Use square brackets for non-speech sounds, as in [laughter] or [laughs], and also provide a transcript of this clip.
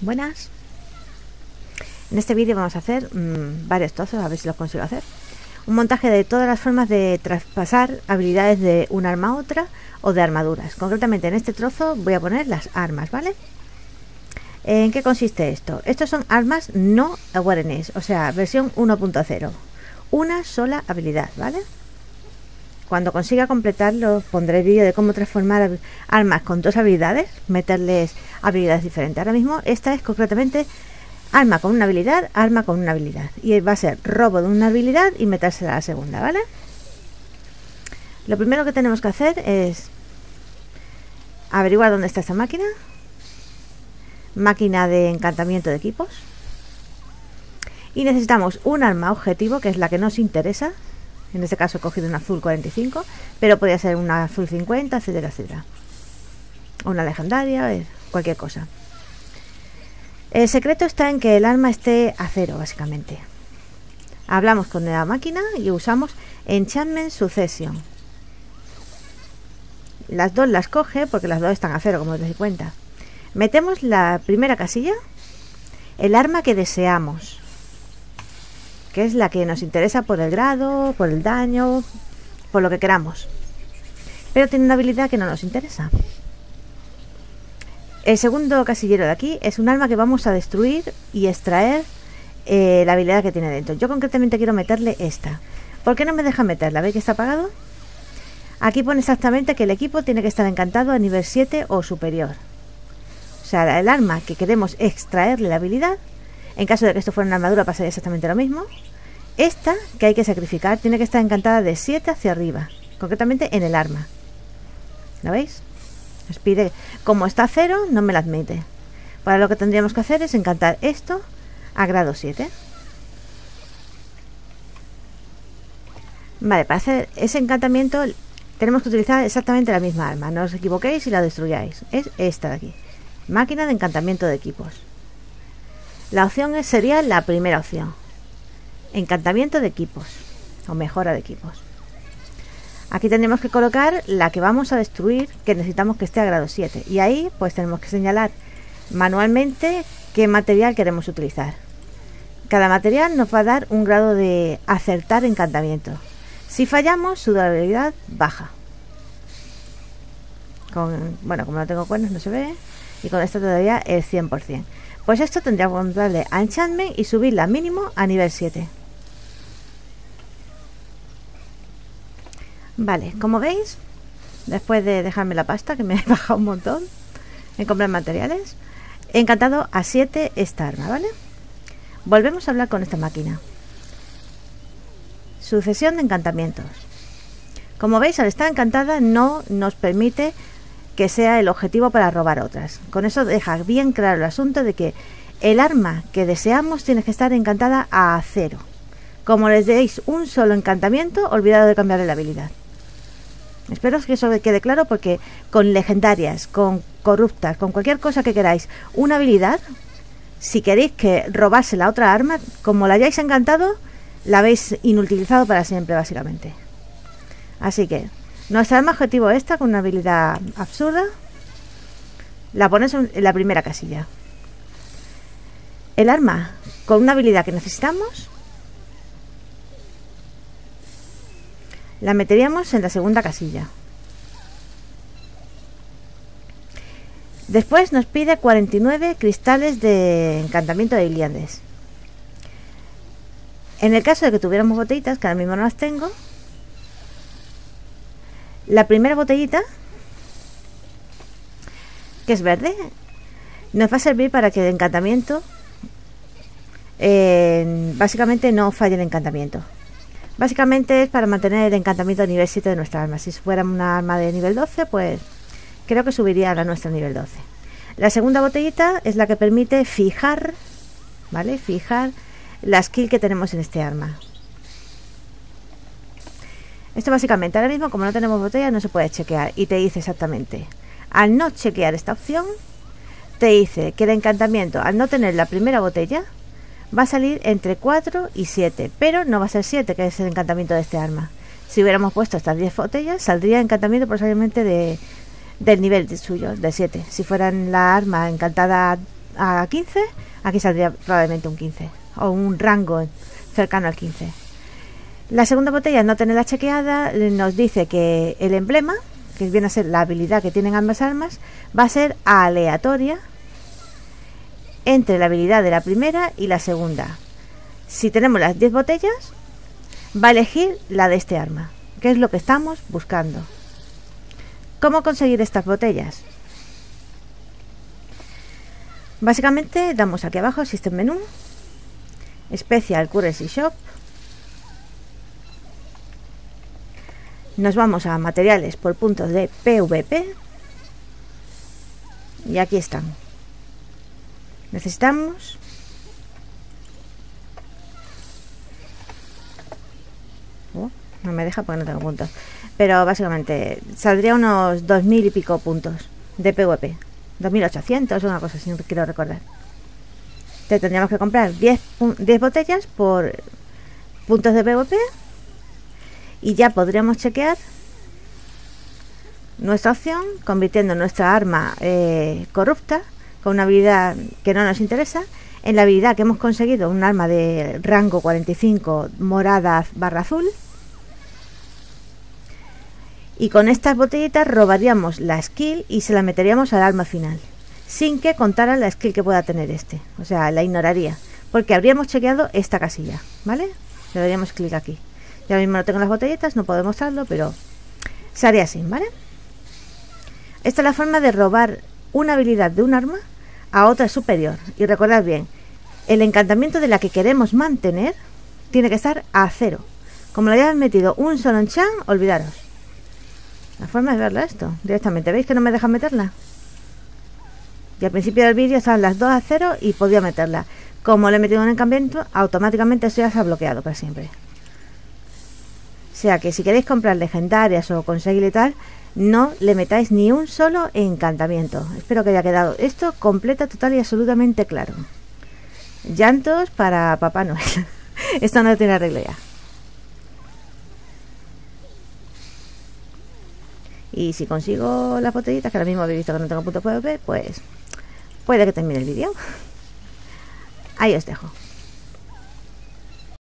Buenas. En este vídeo vamos a hacer mmm, varios trozos, a ver si los consigo hacer. Un montaje de todas las formas de traspasar habilidades de un arma a otra o de armaduras. Concretamente en este trozo voy a poner las armas, ¿vale? ¿En qué consiste esto? Estos son armas no awareness, o sea, versión 1.0. Una sola habilidad, ¿vale? Cuando consiga completarlo, pondré el vídeo de cómo transformar armas con dos habilidades, meterles habilidades diferentes. Ahora mismo esta es concretamente arma con una habilidad, arma con una habilidad. Y va a ser robo de una habilidad y metérsela a la segunda, ¿vale? Lo primero que tenemos que hacer es averiguar dónde está esta máquina. Máquina de encantamiento de equipos. Y necesitamos un arma objetivo, que es la que nos interesa, en este caso he cogido una azul 45, pero podría ser una azul 50, etcétera, etcétera. Una legendaria, cualquier cosa. El secreto está en que el arma esté a cero, básicamente. Hablamos con la máquina y usamos Enchantment Succession. Las dos las coge porque las dos están a cero, como os dais cuenta. Metemos la primera casilla, el arma que deseamos que es la que nos interesa por el grado, por el daño, por lo que queramos. Pero tiene una habilidad que no nos interesa. El segundo casillero de aquí es un arma que vamos a destruir y extraer eh, la habilidad que tiene dentro. Yo concretamente quiero meterle esta. ¿Por qué no me deja meterla? ¿Veis que está apagado? Aquí pone exactamente que el equipo tiene que estar encantado a nivel 7 o superior. O sea, el arma que queremos extraerle la habilidad en caso de que esto fuera una armadura pasaría exactamente lo mismo. Esta, que hay que sacrificar, tiene que estar encantada de 7 hacia arriba, concretamente en el arma. ¿Lo veis? Nos pide, como está a cero, no me la admite. Para lo que tendríamos que hacer es encantar esto a grado 7. Vale, para hacer ese encantamiento tenemos que utilizar exactamente la misma arma. No os equivoquéis y la destruyáis. Es esta de aquí. Máquina de encantamiento de equipos. La opción sería la primera opción. Encantamiento de equipos o mejora de equipos. Aquí tendremos que colocar la que vamos a destruir, que necesitamos que esté a grado 7. Y ahí pues tenemos que señalar manualmente qué material queremos utilizar. Cada material nos va a dar un grado de acertar encantamiento. Si fallamos, su durabilidad baja. Con, bueno, como no tengo cuernos no se ve. Y con esto todavía el 100%. Pues esto tendría que darle a Enchantment y subirla mínimo a nivel 7. Vale, como veis, después de dejarme la pasta, que me [laughs] he bajado un montón en comprar materiales, he encantado a 7 esta arma, ¿vale? Volvemos a hablar con esta máquina. Sucesión de encantamientos. Como veis, al estar encantada no nos permite que sea el objetivo para robar otras. Con eso deja bien claro el asunto de que el arma que deseamos tiene que estar encantada a cero. Como les deis un solo encantamiento, olvidado de cambiarle la habilidad. Espero que eso quede claro porque con legendarias, con corruptas, con cualquier cosa que queráis, una habilidad, si queréis que robase la otra arma, como la hayáis encantado, la habéis inutilizado para siempre, básicamente. Así que nuestra arma objetivo esta, con una habilidad absurda, la pones en la primera casilla. El arma con una habilidad que necesitamos, la meteríamos en la segunda casilla. Después nos pide 49 cristales de encantamiento de Iliandes. En el caso de que tuviéramos botellitas, que ahora mismo no las tengo, la primera botellita, que es verde, nos va a servir para que el encantamiento básicamente no falle el encantamiento. Básicamente es para mantener el encantamiento a nivel 7 de nuestra arma. Si fuera una arma de nivel 12, pues creo que subiría a la nuestra nivel 12. La segunda botellita es la que permite fijar, ¿vale? Fijar la skill que tenemos en este arma. Esto básicamente, ahora mismo como no tenemos botella no se puede chequear y te dice exactamente, al no chequear esta opción, te dice que el encantamiento, al no tener la primera botella, va a salir entre 4 y 7, pero no va a ser 7, que es el encantamiento de este arma. Si hubiéramos puesto estas 10 botellas, saldría encantamiento posiblemente de, del nivel suyo, de 7. Si fueran la arma encantada a 15, aquí saldría probablemente un 15 o un rango cercano al 15. La segunda botella, no tenerla chequeada, nos dice que el emblema, que viene a ser la habilidad que tienen ambas armas, va a ser aleatoria entre la habilidad de la primera y la segunda. Si tenemos las 10 botellas, va a elegir la de este arma, que es lo que estamos buscando. ¿Cómo conseguir estas botellas? Básicamente damos aquí abajo System Menú, Special Currency Shop, nos vamos a materiales por puntos de PVP y aquí están. Necesitamos oh, no me deja porque no tengo puntos. Pero básicamente saldría unos 2.000 y pico puntos de PvP. 2.800 una cosa así, quiero recordar. Te tendríamos que comprar 10, 10 botellas por puntos de PvP. Y ya podríamos chequear nuestra opción, convirtiendo nuestra arma eh, corrupta con una habilidad que no nos interesa en la habilidad que hemos conseguido, un arma de rango 45 morada barra azul y con estas botellitas robaríamos la skill y se la meteríamos al arma final, sin que contara la skill que pueda tener este. O sea, la ignoraría, porque habríamos chequeado esta casilla, ¿vale? Le daríamos clic aquí. Ya mismo no tengo las botellitas, no puedo mostrarlo, pero se haría así, ¿vale? Esta es la forma de robar una habilidad de un arma a otra superior. Y recordad bien, el encantamiento de la que queremos mantener tiene que estar a cero. Como le hayas metido un solo en chan, olvidaros. La forma de verla esto, directamente. ¿Veis que no me deja meterla? Y al principio del vídeo estaban las 2 a 0 y podía meterla. Como le he metido un encantamiento, automáticamente esto ya se ha bloqueado para siempre. O sea que si queréis comprar legendarias o conseguir tal, no le metáis ni un solo encantamiento. Espero que haya quedado esto completa, total y absolutamente claro. Llantos para Papá Noel. [laughs] esto no tiene arreglo ya. Y si consigo las botellitas, que ahora mismo habéis visto que no tengo punto PvP, pues puede que termine el vídeo. Ahí os dejo.